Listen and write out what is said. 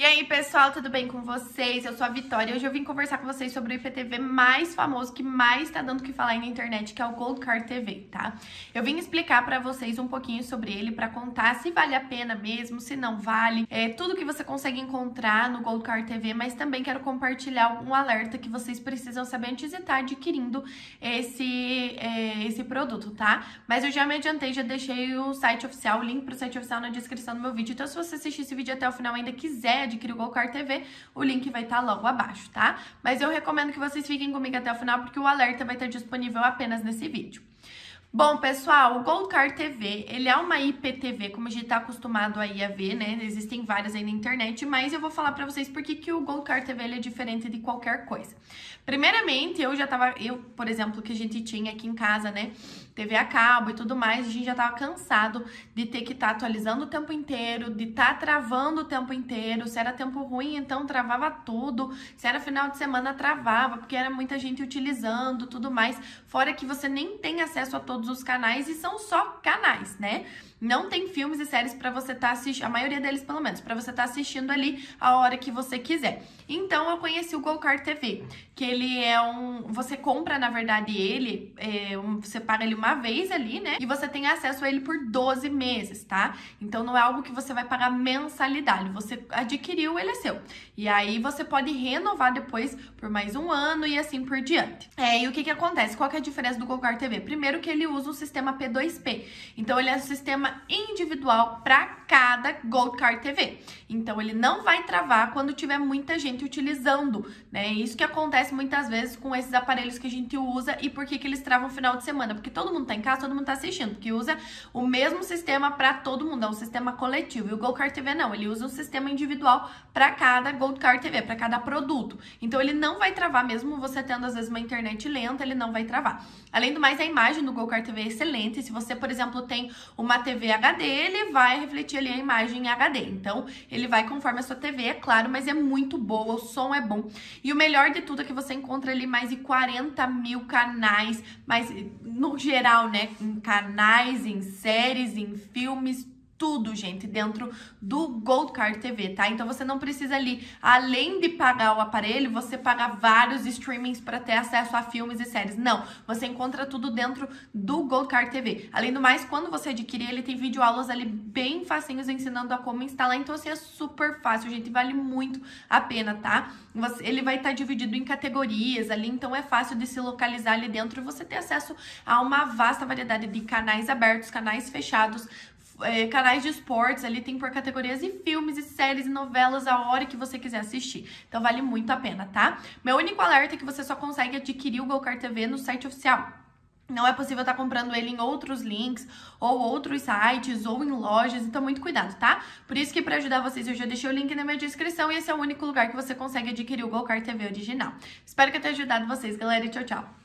E aí, pessoal, tudo bem com vocês? Eu sou a Vitória e hoje eu vim conversar com vocês sobre o IPTV mais famoso, que mais tá dando o que falar aí na internet, que é o Gold Card TV, tá? Eu vim explicar pra vocês um pouquinho sobre ele, pra contar se vale a pena mesmo, se não vale, é, tudo que você consegue encontrar no Gold Card TV, mas também quero compartilhar um alerta que vocês precisam saber antes de estar adquirindo esse, é, esse produto, tá? Mas eu já me adiantei, já deixei o site oficial, o link pro site oficial na descrição do meu vídeo, então se você assistir esse vídeo até o final ainda quiser adquirir o Golcar TV, o link vai estar tá logo abaixo, tá? Mas eu recomendo que vocês fiquem comigo até o final, porque o alerta vai estar disponível apenas nesse vídeo. Bom, pessoal, o Goldcar TV, ele é uma IPTV, como a gente tá acostumado aí a ver, né? Existem várias aí na internet, mas eu vou falar pra vocês por que, que o Goldcar TV ele é diferente de qualquer coisa. Primeiramente, eu já tava, eu, por exemplo, que a gente tinha aqui em casa, né? TV a cabo e tudo mais, a gente já tava cansado de ter que estar tá atualizando o tempo inteiro, de estar tá travando o tempo inteiro. Se era tempo ruim, então travava tudo. Se era final de semana, travava, porque era muita gente utilizando, tudo mais. Fora que você nem tem acesso a todos os canais e são só canais, né? Não tem filmes e séries para você estar tá assistindo, a maioria deles pelo menos, para você estar tá assistindo ali a hora que você quiser. Então eu conheci o Golcar TV, que ele é um, você compra na verdade ele, é, um, você paga ele uma vez ali, né? E você tem acesso a ele por 12 meses, tá? Então não é algo que você vai pagar mensalidade, você adquiriu, ele é seu. E aí você pode renovar depois por mais um ano e assim por diante. É, e o que que acontece? Qual que é a diferença do Golcar TV? Primeiro que ele usa o sistema P2P. Então ele é um sistema individual para cada Gold Card TV. Então ele não vai travar quando tiver muita gente utilizando, né? Isso que acontece muitas vezes com esses aparelhos que a gente usa e por que que eles travam final de semana? Porque todo mundo tá em casa, todo mundo tá assistindo, porque usa o mesmo sistema para todo mundo, é um sistema coletivo. E o Gold Card TV não, ele usa um sistema individual para cada Gold Card TV, para cada produto. Então ele não vai travar mesmo você tendo às vezes uma internet lenta, ele não vai travar. Além do mais, a imagem do Gold Card TV excelente. Se você, por exemplo, tem uma TV HD, ele vai refletir ali a imagem em HD. Então, ele vai conforme a sua TV, é claro, mas é muito boa, o som é bom. E o melhor de tudo é que você encontra ali mais de 40 mil canais, mas no geral, né? Em canais, em séries, em filmes, tudo, gente, dentro do Gold Card TV, tá? Então você não precisa ali, além de pagar o aparelho, você pagar vários streamings para ter acesso a filmes e séries. Não, você encontra tudo dentro do Gold Card TV. Além do mais, quando você adquirir, ele tem videoaulas ali bem facinhos ensinando a como instalar, então assim é super fácil, gente, vale muito a pena, tá? Ele vai estar tá dividido em categorias ali, então é fácil de se localizar ali dentro e você ter acesso a uma vasta variedade de canais abertos, canais fechados, é, canais de esportes, ali tem por categorias e filmes e séries e novelas a hora que você quiser assistir. Então vale muito a pena, tá? Meu único alerta é que você só consegue adquirir o Golcar TV no site oficial. Não é possível estar tá comprando ele em outros links, ou outros sites, ou em lojas, então muito cuidado, tá? Por isso que para ajudar vocês eu já deixei o link na minha descrição e esse é o único lugar que você consegue adquirir o Golcar TV original. Espero que eu tenha ajudado vocês, galera, tchau, tchau!